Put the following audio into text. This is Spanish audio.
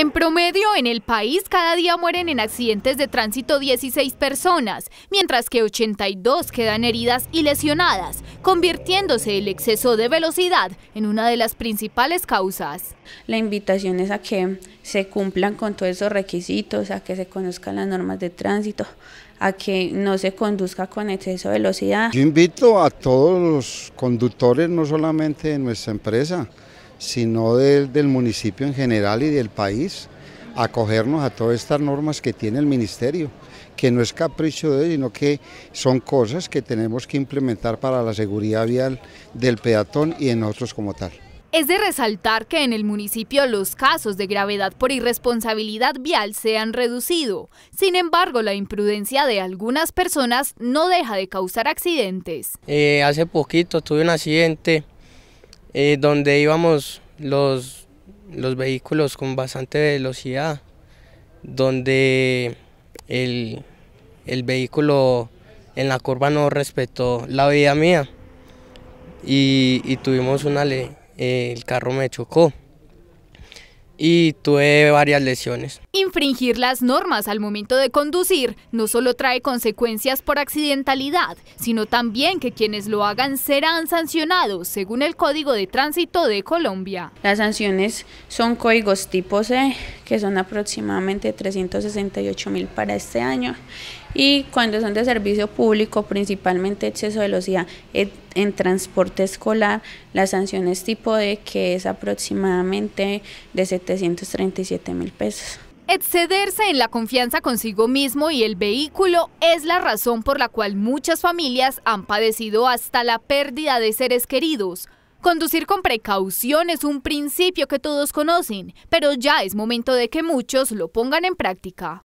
En promedio, en el país cada día mueren en accidentes de tránsito 16 personas, mientras que 82 quedan heridas y lesionadas, convirtiéndose el exceso de velocidad en una de las principales causas. La invitación es a que se cumplan con todos esos requisitos, a que se conozcan las normas de tránsito, a que no se conduzca con exceso de velocidad. Yo invito a todos los conductores, no solamente de nuestra empresa, sino del, municipio en general y del país, acogernos a todas estas normas que tiene el ministerio, que no es capricho de ellos, sino que son cosas que tenemos que implementar para la seguridad vial del peatón y de nosotros como tal. Es de resaltar que en el municipio los casos de gravedad por irresponsabilidad vial se han reducido. Sin embargo, la imprudencia de algunas personas no deja de causar accidentes. Eh, hace poquito tuve un accidente eh, donde íbamos los, los vehículos con bastante velocidad, donde el, vehículo en la curva no respetó la vida mía y, y tuvimos una ley, el carro me chocó y tuve varias lesiones. Infringir las normas al momento de conducir no solo trae consecuencias por accidentalidad, sino también que quienes lo hagan serán sancionados según el Código de Tránsito de Colombia. Las sanciones son códigos tipo C, que son aproximadamente 368 mil para este año y cuando son de servicio público, principalmente exceso de velocidad en, transporte escolar, la sanción es tipo D, que es aproximadamente de 737 mil pesos. Excederse en la confianza consigo mismo y el vehículo es la razón por la cual muchas familias han padecido hasta la pérdida de seres queridos. Conducir con precaución es un principio que todos conocen, pero ya es momento de que muchos lo pongan en práctica.